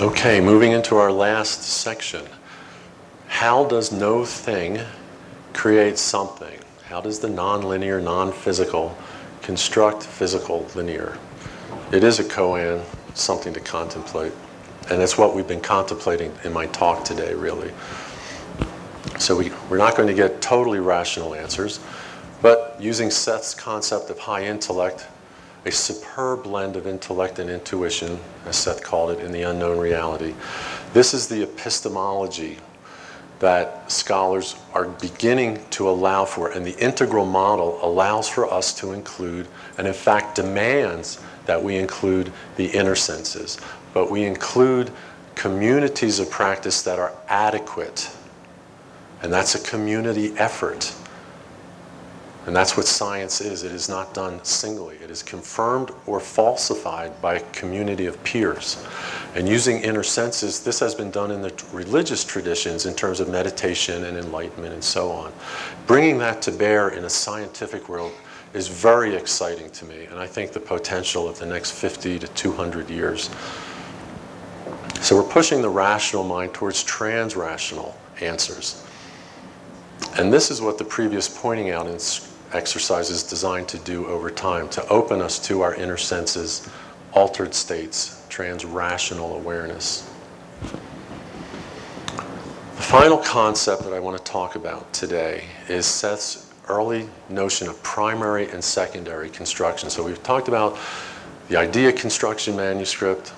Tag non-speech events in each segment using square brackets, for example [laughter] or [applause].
Okay, moving into our last section. How does no thing create something? How does the nonlinear, non-physical construct physical linear? It is a koan, something to contemplate. And it's what we've been contemplating in my talk today, really. So we, we're not going to get totally rational answers, but using Seth's concept of high intellect, a superb blend of intellect and intuition, as Seth called it, in the unknown reality. This is the epistemology that scholars are beginning to allow for, and the integral model allows for us to include, and in fact demands that we include the inner senses, but we include communities of practice that are adequate. And that's a community effort. And that's what science is. It is not done singly. It is confirmed or falsified by a community of peers. And using inner senses, this has been done in the religious traditions in terms of meditation and enlightenment and so on. Bringing that to bear in a scientific world is very exciting to me. And I think the potential of the next 50 to 200 years. So we're pushing the rational mind towards trans-rational answers. And this is what the previous pointing out exercise is designed to do over time, to open us to our inner senses, altered states, trans-rational awareness. The final concept that I want to talk about today is Seth's early notion of primary and secondary construction. So we've talked about the idea construction manuscript,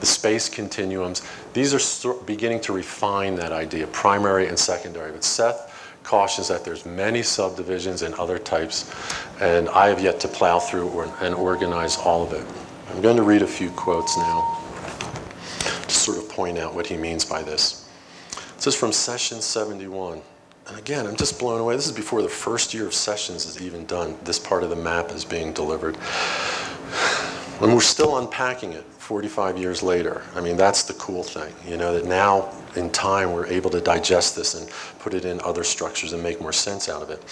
the space continuums. These are beginning to refine that idea, primary and secondary. But Seth cautions that there's many subdivisions and other types, and I have yet to plow through or, and organize all of it. I'm going to read a few quotes now to sort of point out what he means by this. This is from session 71. And again, I'm just blown away. This is before the first year of sessions is even done. This part of the map is being delivered. And we're still unpacking it 45 years later. I mean, that's the cool thing, you know, that now in time we're able to digest this and put it in other structures and make more sense out of it.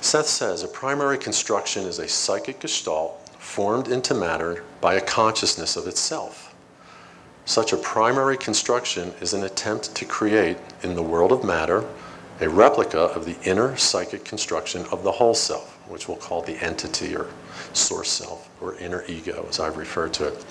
Seth says a primary construction is a psychic gestalt formed into matter by a consciousness of itself. Such a primary construction is an attempt to create in the world of matter a replica of the inner psychic construction of the whole self, which we'll call the entity or source self or inner ego, as I've referred to it.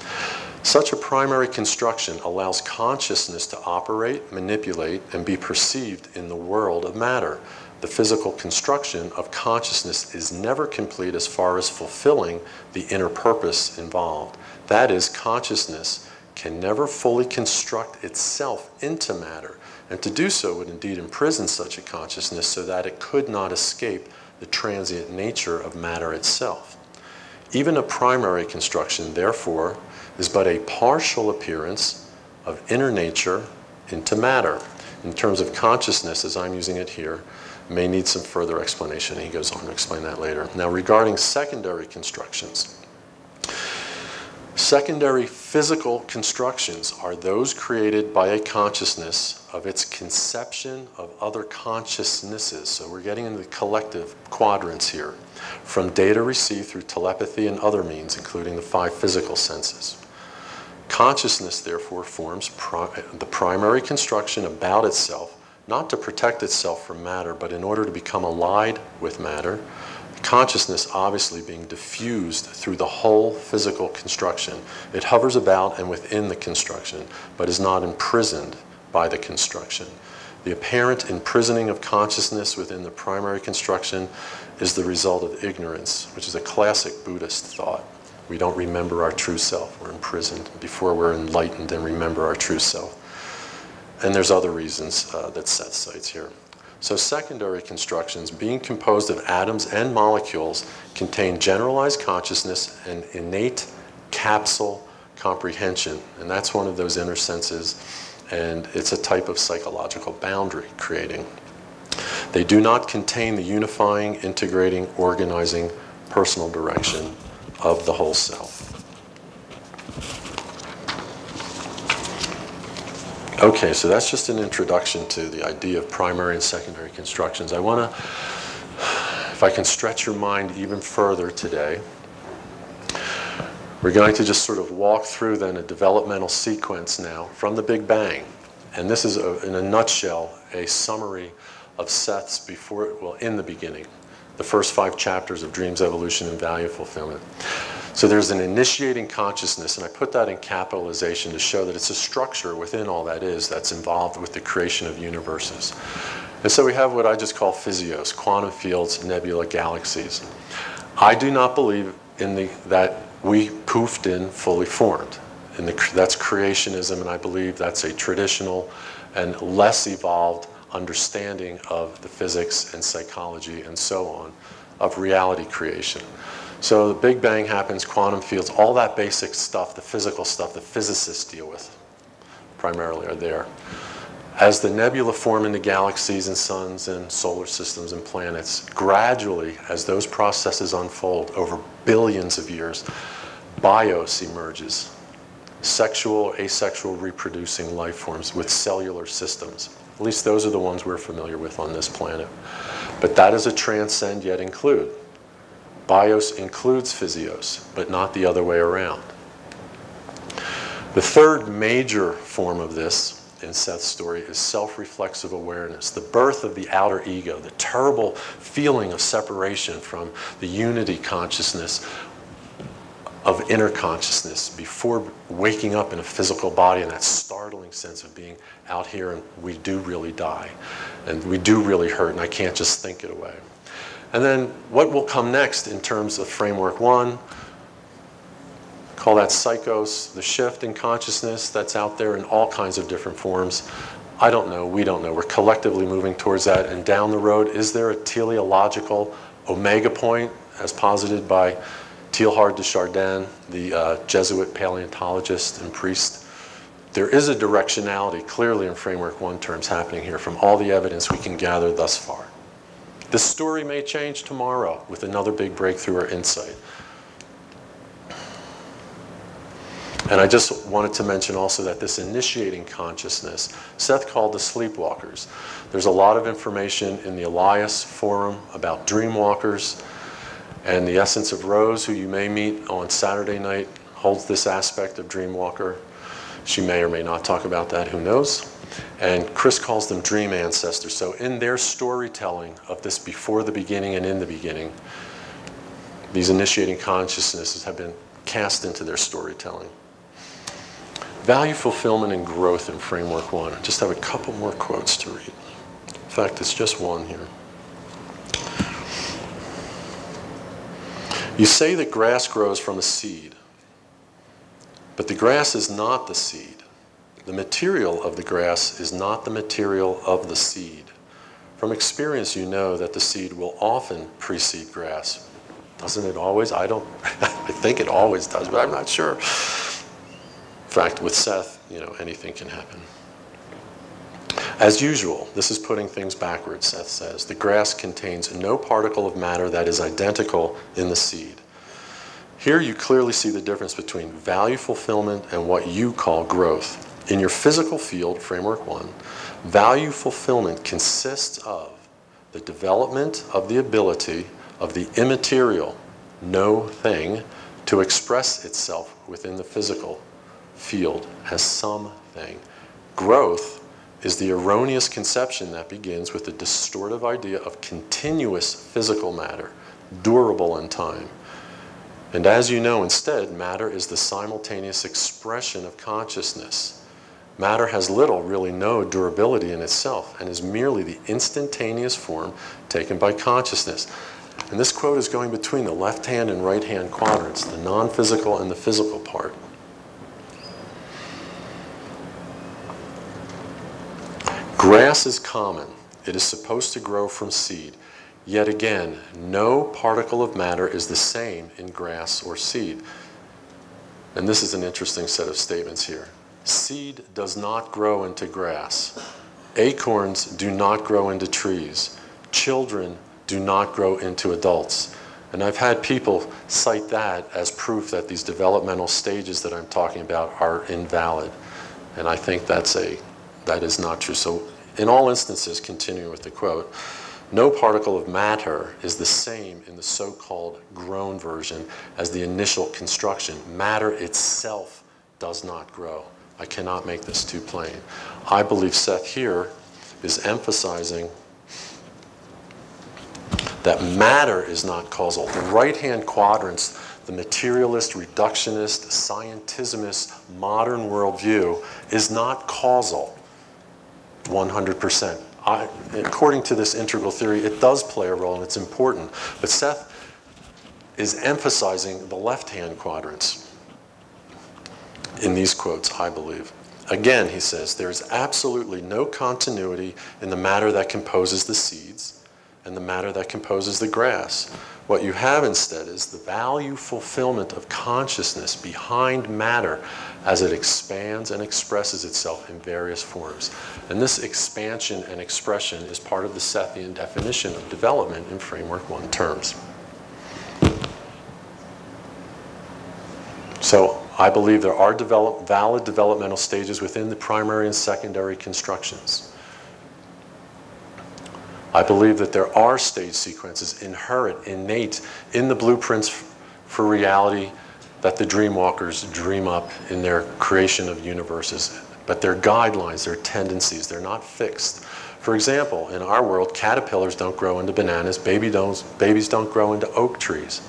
Such a primary construction allows consciousness to operate, manipulate, and be perceived in the world of matter. The physical construction of consciousness is never complete as far as fulfilling the inner purpose involved. That is, consciousness can never fully construct itself into matter, and to do so would indeed imprison such a consciousness so that it could not escape the transient nature of matter itself. Even a primary construction, therefore, is but a partial appearance of inner nature into matter. In terms of consciousness, as I'm using it here, may need some further explanation. He goes on to explain that later. Now, regarding secondary constructions, secondary physical constructions are those created by a consciousness of its conception of other consciousnesses. So we're getting into the collective quadrants here, from data received through telepathy and other means, including the five physical senses. Consciousness, therefore, forms pri the primary construction about itself, not to protect itself from matter, but in order to become allied with matter. Consciousness obviously being diffused through the whole physical construction. It hovers about and within the construction, but is not imprisoned by the construction. The apparent imprisoning of consciousness within the primary construction is the result of ignorance, which is a classic Buddhist thought. We don't remember our true self. We're imprisoned before we're enlightened and remember our true self. And there's other reasons uh, that Seth cites here. So secondary constructions, being composed of atoms and molecules, contain generalized consciousness and innate capsule comprehension. And that's one of those inner senses. And it's a type of psychological boundary creating. They do not contain the unifying, integrating, organizing personal direction of the whole self. Okay, so that's just an introduction to the idea of primary and secondary constructions. I want to, if I can stretch your mind even further today, We're going to just sort of walk through then a developmental sequence now from the Big Bang. And this is, a, in a nutshell, a summary of Seth's before, well, in the beginning, the first five chapters of Dreams, Evolution, and Value Fulfillment. So there's an initiating consciousness, and I put that in capitalization to show that it's a structure within all that is that's involved with the creation of universes. And so we have what I just call physios, quantum fields, nebula, galaxies. I do not believe in the, that we poofed in fully formed. And the, that's creationism, and I believe that's a traditional and less evolved understanding of the physics and psychology and so on of reality creation. So the Big Bang happens, quantum fields, all that basic stuff, the physical stuff that physicists deal with primarily are there. As the nebula form into galaxies and suns and solar systems and planets, gradually, as those processes unfold over billions of years, bios emerges. Sexual, asexual, reproducing life forms with cellular systems. At least those are the ones we're familiar with on this planet. But that is a transcend yet include. Bios includes physios, but not the other way around. The third major form of this in Seth's story is self-reflexive awareness, the birth of the outer ego, the terrible feeling of separation from the unity consciousness of inner consciousness before waking up in a physical body and that startling sense of being out here and we do really die and we do really hurt and I can't just think it away. And then what will come next in terms of framework one, call that psychos, the shift in consciousness that's out there in all kinds of different forms. I don't know, we don't know. We're collectively moving towards that. And down the road, is there a teleological omega point as posited by Teilhard de Chardin, the uh, Jesuit paleontologist and priest? There is a directionality clearly in framework one terms happening here from all the evidence we can gather thus far. This story may change tomorrow with another big breakthrough or insight. And I just wanted to mention also that this initiating consciousness, Seth called the sleepwalkers. There's a lot of information in the Elias forum about dreamwalkers, and the Essence of Rose, who you may meet on Saturday night, holds this aspect of dreamwalker. She may or may not talk about that, who knows? And Chris calls them dream ancestors. So in their storytelling of this before the beginning and in the beginning, these initiating consciousnesses have been cast into their storytelling. Value, fulfillment, and growth in Framework 1. I just have a couple more quotes to read. In fact, it's just one here. You say that grass grows from a seed, but the grass is not the seed. The material of the grass is not the material of the seed. From experience, you know that the seed will often precede grass. Doesn't it always? I don't, [laughs] I think it always does, but I'm not sure. In fact, with Seth, you know, anything can happen. As usual, this is putting things backwards, Seth says. The grass contains no particle of matter that is identical in the seed. Here you clearly see the difference between value fulfillment and what you call growth. In your physical field, framework one, value fulfillment consists of the development of the ability of the immaterial, no thing, to express itself within the physical field as something. Growth is the erroneous conception that begins with the distortive idea of continuous physical matter, durable in time. And as you know, instead, matter is the simultaneous expression of consciousness. Matter has little, really no durability in itself and is merely the instantaneous form taken by consciousness. And this quote is going between the left hand and right hand quadrants, the non-physical and the physical part. Grass is common. It is supposed to grow from seed. Yet again, no particle of matter is the same in grass or seed. And this is an interesting set of statements here. Seed does not grow into grass. Acorns do not grow into trees. Children do not grow into adults. And I've had people cite that as proof that these developmental stages that I'm talking about are invalid. And I think that's a, that is not true. So in all instances, continuing with the quote, No particle of matter is the same in the so-called grown version as the initial construction. Matter itself does not grow. I cannot make this too plain. I believe Seth here is emphasizing that matter is not causal. The right-hand quadrants, the materialist, reductionist, scientismist, modern worldview is not causal 100%. I, according to this integral theory, it does play a role and it's important. But Seth is emphasizing the left-hand quadrants in these quotes, I believe. Again, he says, there's absolutely no continuity in the matter that composes the seeds and the matter that composes the grass. What you have instead is the value fulfillment of consciousness behind matter as it expands and expresses itself in various forms. And this expansion and expression is part of the Sethian definition of development in Framework 1 terms. So I believe there are develop, valid developmental stages within the primary and secondary constructions. I believe that there are stage sequences inherent, innate in the blueprints for reality that the dreamwalkers dream up in their creation of universes. But they're guidelines, they're tendencies, they're not fixed. For example, in our world, caterpillars don't grow into bananas, baby don't, babies don't grow into oak trees.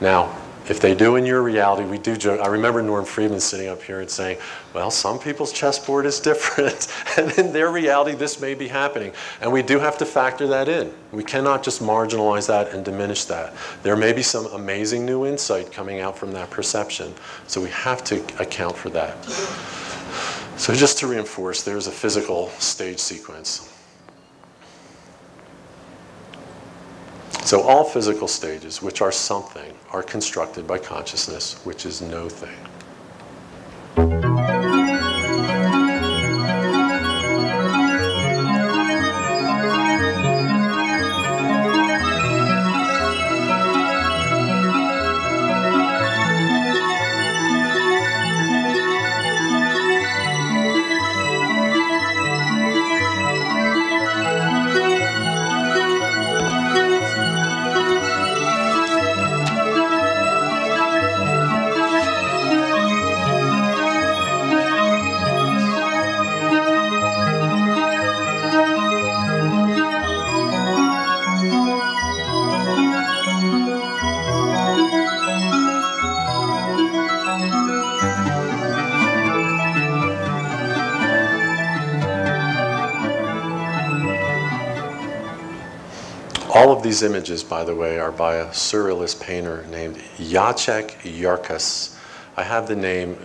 Now, if they do in your reality, we do joke. I remember Norm Friedman sitting up here and saying, well, some people's chessboard is [laughs] different. and in their reality, this may be happening. And we do have to factor that in. We cannot just marginalize that and diminish that. There may be some amazing new insight coming out from that perception. So we have to account for that. So just to reinforce, there's a physical stage sequence. So all physical stages, which are something, are constructed by consciousness, which is no thing. All of these images, by the way, are by a surrealist painter named Jacek Yerkas. I have the name,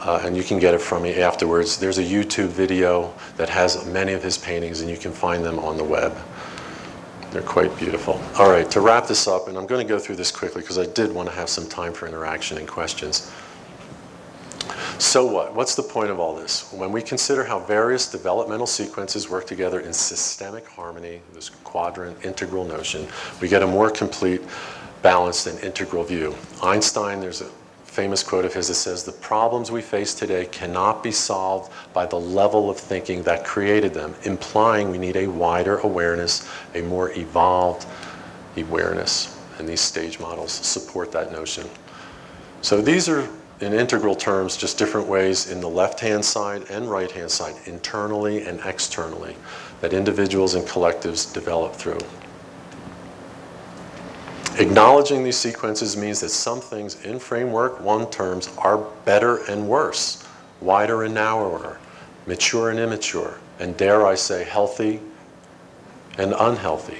uh, and you can get it from me afterwards. There's a YouTube video that has many of his paintings, and you can find them on the web. They're quite beautiful. All right, to wrap this up, and I'm going to go through this quickly because I did want to have some time for interaction and questions. So what? What's the point of all this? When we consider how various developmental sequences work together in systemic harmony, this quadrant integral notion, we get a more complete, balanced, and integral view. Einstein, there's a famous quote of his that says, the problems we face today cannot be solved by the level of thinking that created them, implying we need a wider awareness, a more evolved awareness. And these stage models support that notion. So these are in integral terms, just different ways in the left-hand side and right-hand side, internally and externally, that individuals and collectives develop through. Acknowledging these sequences means that some things in framework one terms are better and worse, wider and narrower, mature and immature, and dare I say healthy and unhealthy.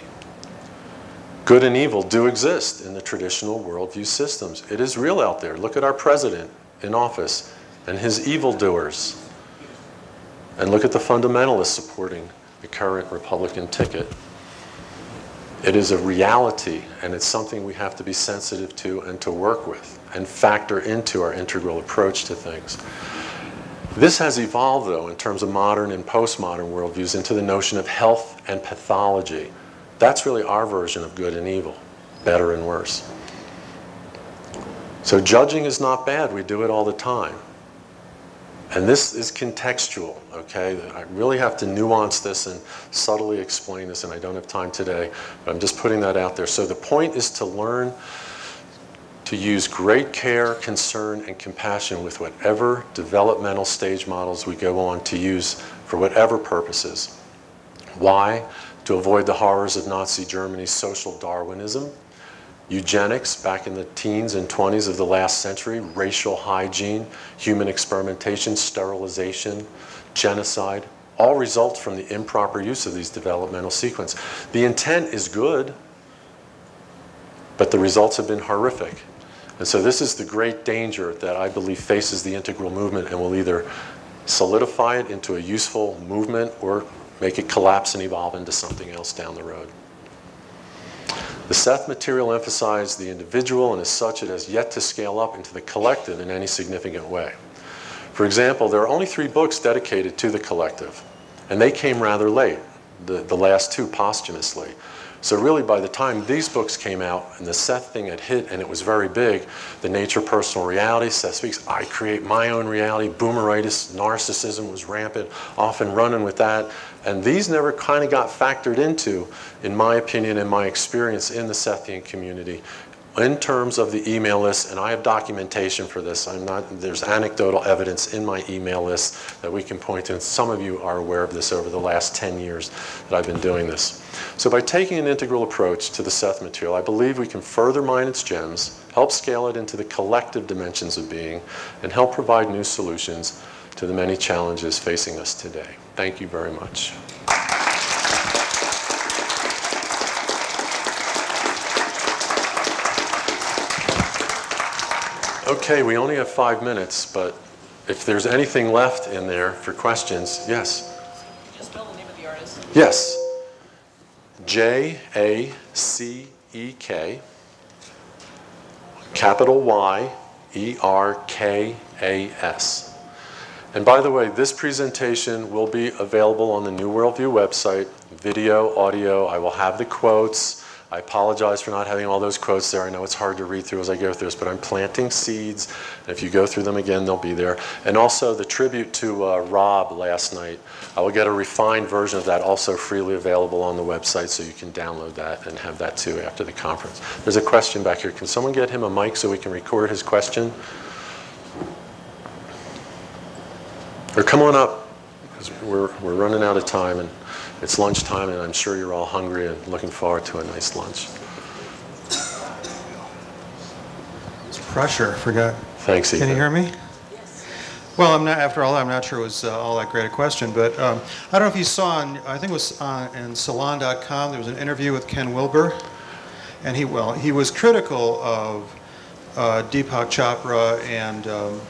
Good and evil do exist in the traditional worldview systems. It is real out there. Look at our president in office and his evildoers. And look at the fundamentalists supporting the current Republican ticket. It is a reality, and it's something we have to be sensitive to and to work with and factor into our integral approach to things. This has evolved, though, in terms of modern and postmodern worldviews into the notion of health and pathology. That's really our version of good and evil, better and worse. So judging is not bad. We do it all the time. And this is contextual, okay? I really have to nuance this and subtly explain this, and I don't have time today, but I'm just putting that out there. So the point is to learn to use great care, concern, and compassion with whatever developmental stage models we go on to use for whatever purposes. Why? To avoid the horrors of Nazi Germany's social Darwinism, eugenics back in the teens and 20s of the last century, racial hygiene, human experimentation, sterilization, genocide, all result from the improper use of these developmental sequence. The intent is good, but the results have been horrific. And so this is the great danger that I believe faces the integral movement and will either solidify it into a useful movement or make it collapse and evolve into something else down the road. The Seth material emphasized the individual and as such it has yet to scale up into the collective in any significant way. For example, there are only three books dedicated to the collective and they came rather late, the, the last two posthumously. So really by the time these books came out and the Seth thing had hit and it was very big, the nature personal reality, Seth speaks, I create my own reality, boomeritis, narcissism was rampant, often running with that. And these never kind of got factored into, in my opinion and my experience in the Sethian community in terms of the email list, and I have documentation for this. I'm not, there's anecdotal evidence in my email list that we can point to, and some of you are aware of this over the last 10 years that I've been doing this. So by taking an integral approach to the Seth material, I believe we can further mine its gems, help scale it into the collective dimensions of being, and help provide new solutions to the many challenges facing us today. Thank you very much. Okay, we only have five minutes, but if there's anything left in there for questions, yes? Just spell the name of the artist. Yes. J A C E K, capital Y E R K A S. And by the way, this presentation will be available on the New Worldview website, video, audio. I will have the quotes. I apologize for not having all those quotes there. I know it's hard to read through as I go through this, but I'm planting seeds. And if you go through them again, they'll be there. And also the tribute to uh, Rob last night. I will get a refined version of that also freely available on the website so you can download that and have that too after the conference. There's a question back here. Can someone get him a mic so we can record his question? Or come on up, because we're, we're running out of time. and. It's lunchtime, and I'm sure you're all hungry and looking forward to a nice lunch. It's pressure. I forgot. Thanks, Ethan. Can you hear me? Well, I'm not. After all, I'm not sure it was uh, all that great a question, but um, I don't know if you saw. On, I think it was on in Salon.com. There was an interview with Ken Wilber, and he well, he was critical of uh, Deepak Chopra and um,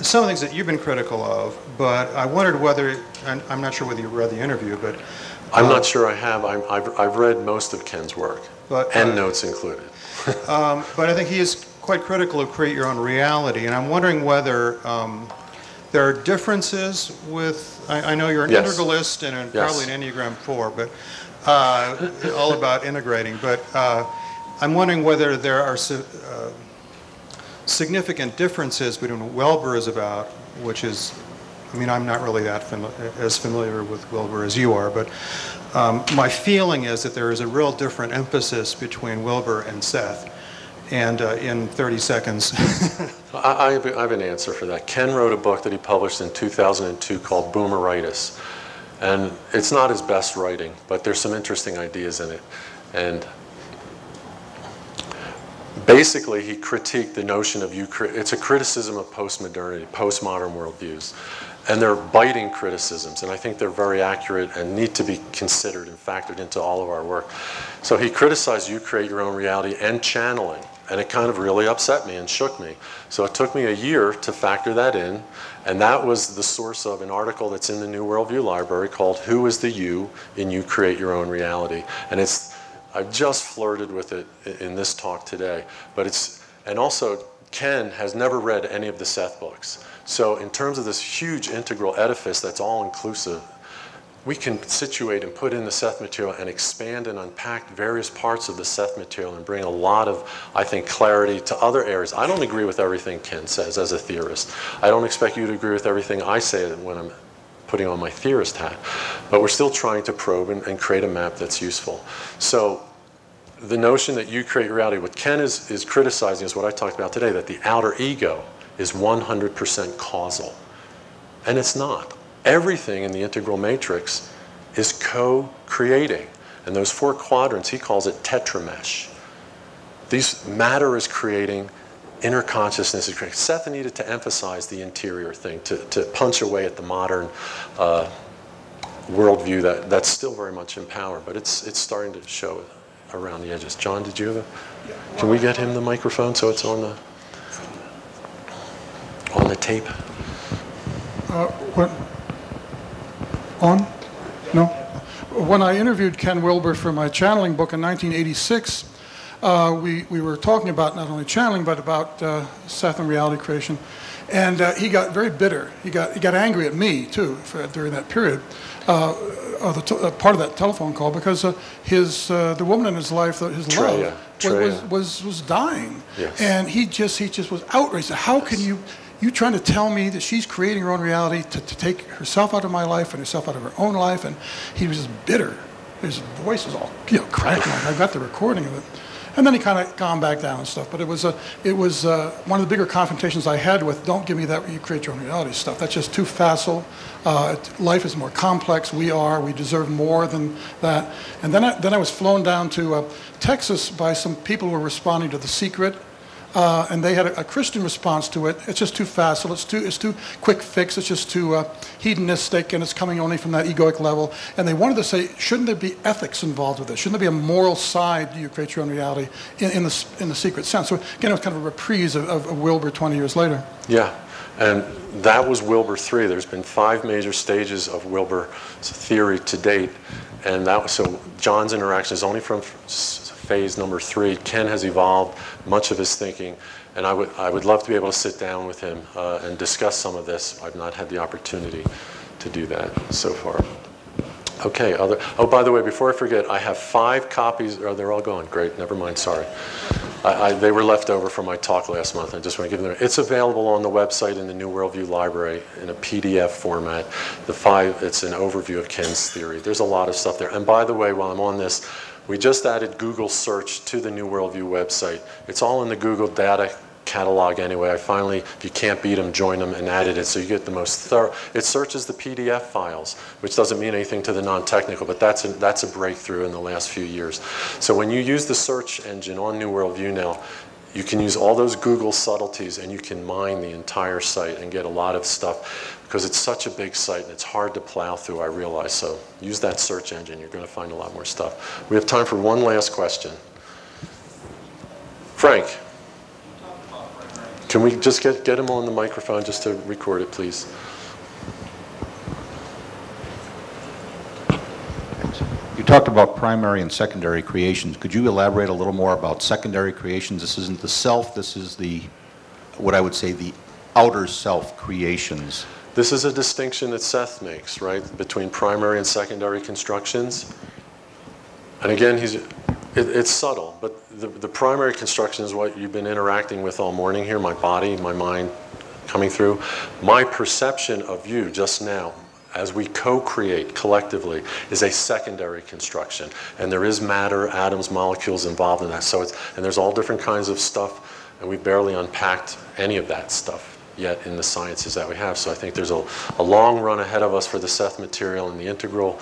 some of the things that you've been critical of, but I wondered whether, I'm, I'm not sure whether you read the interview, but. I'm uh, not sure I have. I've, I've read most of Ken's work, But, and uh, notes included. [laughs] Um, but I think he is quite critical of create your own reality, and I'm wondering whether um, there are differences with, I, I know you're an Yes. integralist and an- Yes. probably an Enneagram 4, but uh, all about integrating, but uh, I'm wondering whether there are uh, significant differences between what Wilber is about, which is, I mean, I'm not really that fami- as familiar with Wilber as you are, but um, my feeling is that there is a real different emphasis between Wilber and Seth. And uh, in 30 seconds, [laughs] I, I, have, I have an answer for that. Ken wrote a book that he published in 2002 called Boomeritis. And it's not his best writing, but there's some interesting ideas in it. And basically, he critiqued the notion of. It's a criticism of postmodernity, postmodern worldviews. And they're biting criticisms, and I think they're very accurate and need to be considered and factored into all of our work. So he criticized you create your own reality and channeling, and it kind of really upset me and shook me. So it took me a year to factor that in, and that was the source of an article that's in the New Worldview Library called Who is the You in You Create Your Own Reality? And it's, I've just flirted with it in this talk today, but it's, and also Ken has never read any of the Seth books. So in terms of this huge integral edifice that's all inclusive, we can situate and put in the Seth material and expand and unpack various parts of the Seth material and bring a lot of, I think, clarity to other areas. I don't agree with everything Ken says as a theorist. I don't expect you to agree with everything I say when I'm putting on my theorist hat. But we're still trying to probe and, and create a map that's useful. So the notion that you create reality, what Ken is, is criticizing is what I talked about today, that the outer ego is 100% causal. And it's not everything in the integral matrix is co-creating. And those four quadrants, he calls it tetramesh. These matter is creating, inner consciousness is creating. Seth needed to emphasize the interior thing, to, to punch away at the modern uh, worldview that, that's still very much in power, but it's, it's starting to show around the edges. John, did you have a, can we get him the microphone so it's on the, on the tape? Uh, What, on? No? When I interviewed Ken Wilber for my channeling book in 1986, uh, we, we were talking about not only channeling, but about uh, Seth and reality creation. And uh, he got very bitter. He got, he got angry at me, too, for, during that period, uh, uh, the t- uh, part of that telephone call, because uh, his, uh, the woman in his life, his Treya, love, was, Treya. was, was dying. Yes. And he just, he just was outraged. How can you you trying to tell me that she's creating her own reality to, to take herself out of my life and herself out of her own life? And he was just bitter. His voice was all you know cracking. I got the recording of it. And then he kind of calmed back down and stuff. But it was, a, it was uh, one of the bigger confrontations I had with don't give me that you create your own reality stuff. That's just too facile. Uh, life is more complex. We are. We deserve more than that. And then I, then I was flown down to uh, Texas by some people who were responding to The Secret uh, and they had a, a, Christian response to it. It's just too facile. It's too, it's too quick fix. It's just too uh, hedonistic, and it's coming only from that egoic level. And they wanted to say, shouldn't there be ethics involved with this? Shouldn't there be a moral side to you create your own reality in, in, the, in the secret sense? So again, it was kind of a reprise of, of, of Wilber 20 years later. Yeah, and that was Wilber 3. There's been five major stages of Wilber's theory to date. And that was, so John's interaction is only from phase number three. Ken has evolved much of his thinking, and I would, I would love to be able to sit down with him uh, and discuss some of this. I've not had the opportunity to do that so far. Okay, other, oh, by the way, before I forget, I have five copies, oh, they're all gone, great, never mind, sorry. I, I, they were left over from my talk last month, I just want to give them, it's available on the website in the New Worldview Library in a PDF format. The five, it's an overview of Ken's theory. There's a lot of stuff there. And by the way, while I'm on this, we just added Google search to the New Worldview website. It's all in the Google data catalog anyway. I finally, if you can't beat them, join them and added it so you get the most thorough. It searches the PDF files, which doesn't mean anything to the non-technical, but that's a, that's a breakthrough in the last few years. So when you use the search engine on New Worldview now, you can use all those Google subtleties and you can mine the entire site and get a lot of stuff because it's such a big site and it's hard to plow through, I realize. So use that search engine. You're going to find a lot more stuff. We have time for one last question. Frank, can we just get, get him on the microphone just to record it, please? Talked about primary and secondary creations. Could you elaborate a little more about secondary creations? This isn't the self, this is the, what I would say, the outer self creations. This is a distinction that Seth makes, right, between primary and secondary constructions. And again, he's, it, it's subtle, but the, the primary construction is what you've been interacting with all morning here, my body, my mind coming through. My perception of you just now, as we co-create collectively, is a secondary construction. And there is matter, atoms, molecules involved in that. So it's, and there's all different kinds of stuff, and we barely unpacked any of that stuff yet in the sciences that we have. So I think there's a, a long run ahead of us for the Seth material and the integral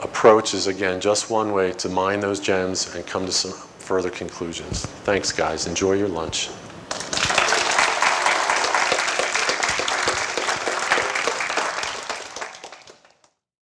approach is again just one way to mine those gems and come to some further conclusions. Thanks guys, enjoy your lunch.